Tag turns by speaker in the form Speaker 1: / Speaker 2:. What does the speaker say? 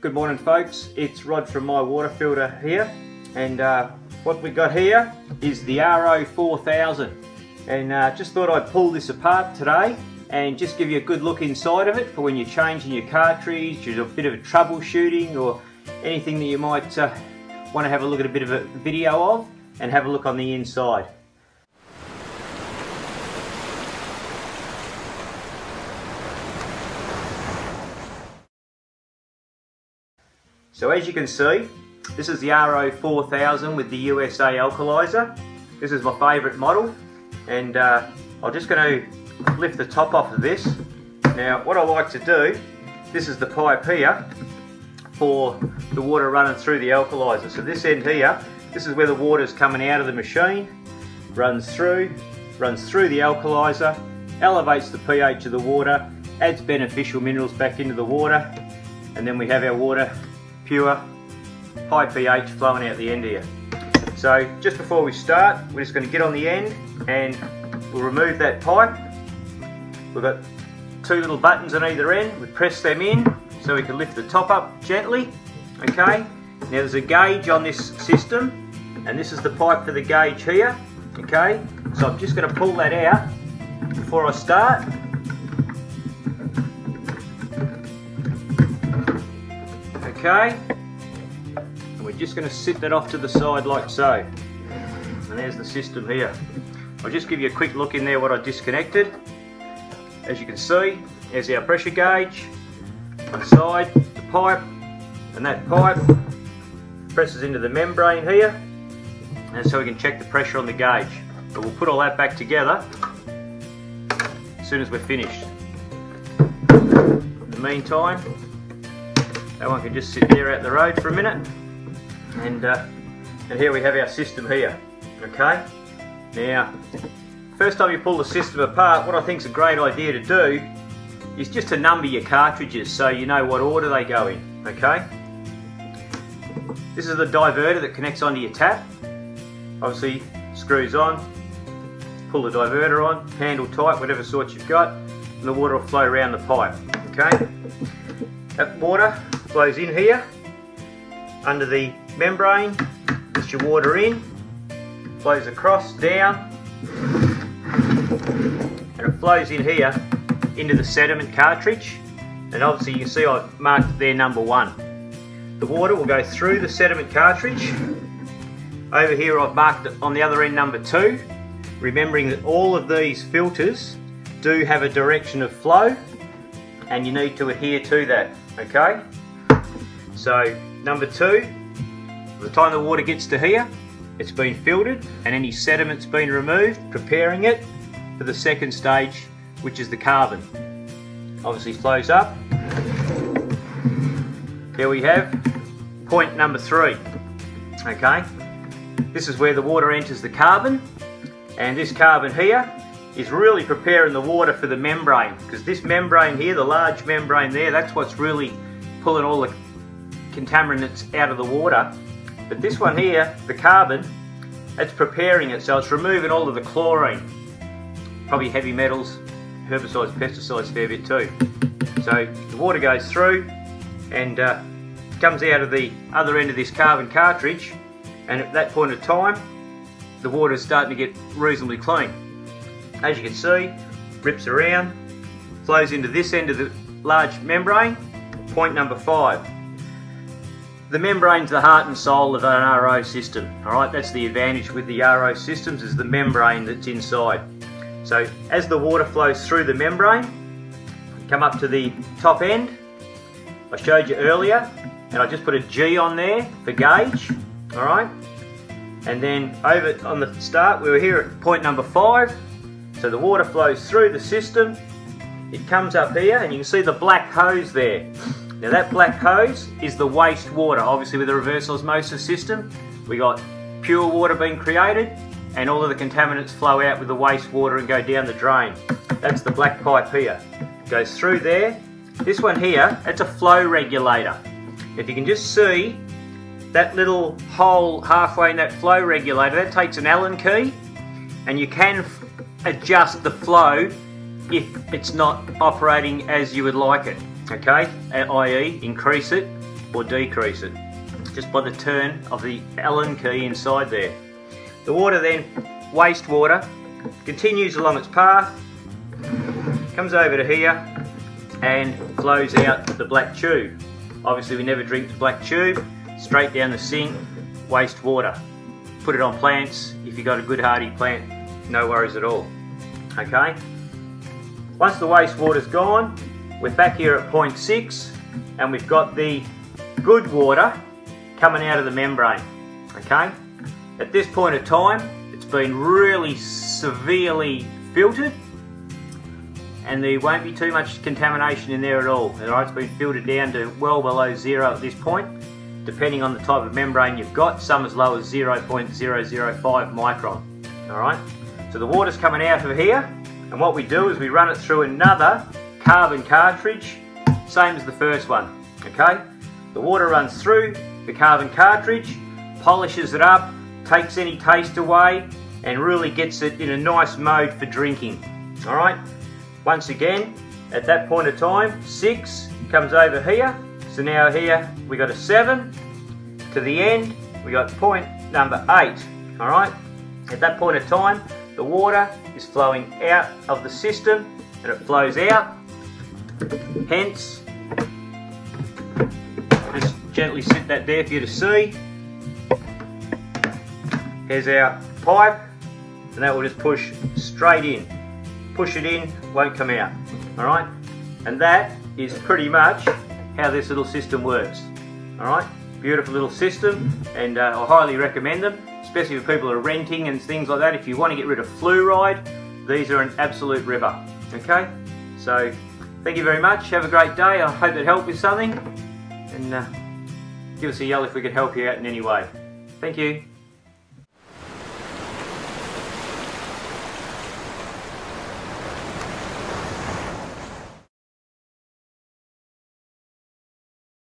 Speaker 1: Good morning folks, it's Rod from My Water Filter here and uh, what we got here is the RO4000 and uh, just thought I'd pull this apart today and just give you a good look inside of it for when you're changing your cartridge, you're a bit of a troubleshooting or anything that you might uh, want to have a look at a bit of a video of and have a look on the inside. So as you can see, this is the RO4000 with the USA alkalizer. This is my favourite model and uh, I'm just going to lift the top off of this. Now what I like to do, this is the pipe here for the water running through the alkalizer. So this end here, this is where the water is coming out of the machine, runs through, runs through the alkalizer, elevates the pH of the water, adds beneficial minerals back into the water, and then we have our water pure, high pH flowing out the end here. So just before we start, we're just going to get on the end and we'll remove that pipe. We've got two little buttons on either end. We press them in so we can lift the top up gently. Okay. Now there's a gauge on this system and this is the pipe for the gauge here. Okay. So I'm just going to pull that out before I start. Okay, and we're just going to sit that off to the side like so. And there's the system here. I'll just give you a quick look in there what I disconnected. As you can see, there's our pressure gauge, the side, the pipe, and that pipe presses into the membrane here, and so we can check the pressure on the gauge. But we'll put all that back together as soon as we're finished. In the meantime, that one can just sit there out the road for a minute. And, uh, and here we have our system here, okay? Now, first time you pull the system apart, what I think is a great idea to do is just to number your cartridges so you know what order they go in, okay? This is the diverter that connects onto your tap. Obviously, screws on, pull the diverter on, handle tight, whatever sort you've got, and the water will flow around the pipe, okay? That water flows in here under the membrane, gets your water in, flows across, down, and it flows in here into the sediment cartridge. And obviously you can see I've marked there number one. The water will go through the sediment cartridge. Over here I've marked it on the other end number two, remembering that all of these filters do have a direction of flow and you need to adhere to that, okay? So number two, by the time the water gets to here, it's been filtered and any sediment's been removed, preparing it for the second stage, which is the carbon. Obviously flows up. Here we have point number three, okay? This is where the water enters the carbon and this carbon here is really preparing the water for the membrane because this membrane here, the large membrane there, that's what's really pulling all the contaminants out of the water. But this one here, the carbon, it's preparing it, so it's removing all of the chlorine, probably heavy metals, herbicides, pesticides, fair bit too. So the water goes through and uh, comes out of the other end of this carbon cartridge, and at that point of time, the water is starting to get reasonably clean. As you can see, rips around, flows into this end of the large membrane, point number five. The membrane's the heart and soul of an RO system. Alright, that's the advantage with the RO systems is the membrane that's inside. So as the water flows through the membrane, come up to the top end. I showed you earlier, and I just put a G on there for gauge. Alright. And then over on the start, we were here at point number five. So the water flows through the system. It comes up here, and you can see the black hose there. Now that black hose is the waste water. Obviously with the reverse osmosis system, we got pure water being created and all of the contaminants flow out with the waste water and go down the drain. That's the black pipe here. Goes through there. This one here, it's a flow regulator. If you can just see that little hole halfway in that flow regulator, that takes an Allen key and you can adjust the flow if it's not operating as you would like it okay, i.e. increase it or decrease it just by the turn of the Allen key inside there. The water then, wastewater, continues along its path, comes over to here and flows out the black tube. Obviously we never drink the black tube, straight down the sink, waste water. Put it on plants, if you've got a good hardy plant, no worries at all. Okay? Once the wastewater's gone, we're back here at point six and we've got the good water coming out of the membrane. Okay? At this point of time, it's been really severely filtered and there won't be too much contamination in there at all. Alright, it's been filtered down to well below zero at this point, depending on the type of membrane you've got, some as low as 0.005 micron. Alright, so the water's coming out of here, and what we do is we run it through another carbon cartridge, same as the first one. Okay, the water runs through the carbon cartridge, polishes it up, takes any taste away, and really gets it in a nice mode for drinking. Alright, once again, at that point of time, 6 comes over here. So now here we got a 7. To the end, we got point number 8. Alright? At that point of time, the water is flowing out of the system and it flows out. Hence, just gently sit that there for you to see. Here's our pipe and that will just push straight in push it in, won't come out. Alright? And that is pretty much how this little system works. Alright? Beautiful little system and uh, I highly recommend them, especially for people who are renting and things like that. If you want to get rid of fluoride, these are an absolute ripper. Okay? So, thank you very much. Have a great day. I hope it helped with something. And uh, give us a yell if we could help you out in any way. Thank you.